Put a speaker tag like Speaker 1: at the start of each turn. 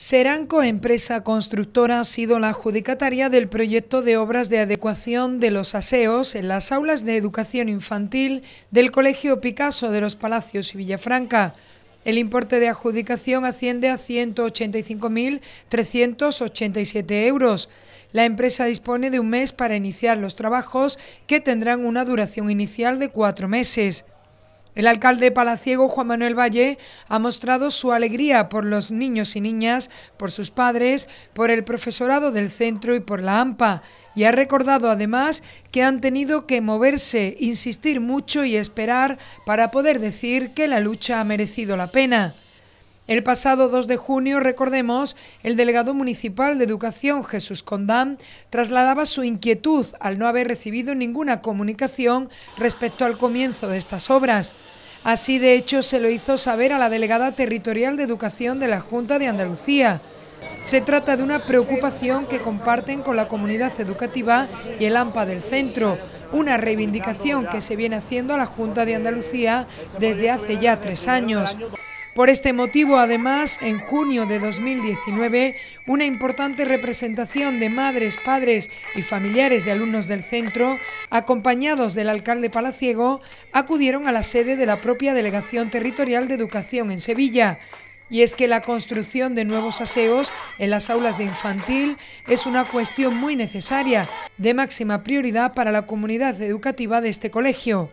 Speaker 1: Seranco, empresa constructora, ha sido la adjudicataria del proyecto de obras de adecuación de los aseos en las aulas de educación infantil del Colegio Picasso de los Palacios y Villafranca. El importe de adjudicación asciende a 185.387 euros. La empresa dispone de un mes para iniciar los trabajos que tendrán una duración inicial de cuatro meses. El alcalde palaciego Juan Manuel Valle ha mostrado su alegría por los niños y niñas, por sus padres, por el profesorado del centro y por la AMPA, y ha recordado además que han tenido que moverse, insistir mucho y esperar para poder decir que la lucha ha merecido la pena. El pasado 2 de junio, recordemos, el delegado municipal de Educación, Jesús Condán, trasladaba su inquietud al no haber recibido ninguna comunicación respecto al comienzo de estas obras. Así, de hecho, se lo hizo saber a la delegada territorial de Educación de la Junta de Andalucía. Se trata de una preocupación que comparten con la comunidad educativa y el AMPA del centro, una reivindicación que se viene haciendo a la Junta de Andalucía desde hace ya tres años. Por este motivo, además, en junio de 2019, una importante representación de madres, padres y familiares de alumnos del centro, acompañados del alcalde palaciego, acudieron a la sede de la propia Delegación Territorial de Educación en Sevilla. Y es que la construcción de nuevos aseos en las aulas de infantil es una cuestión muy necesaria, de máxima prioridad para la comunidad educativa de este colegio.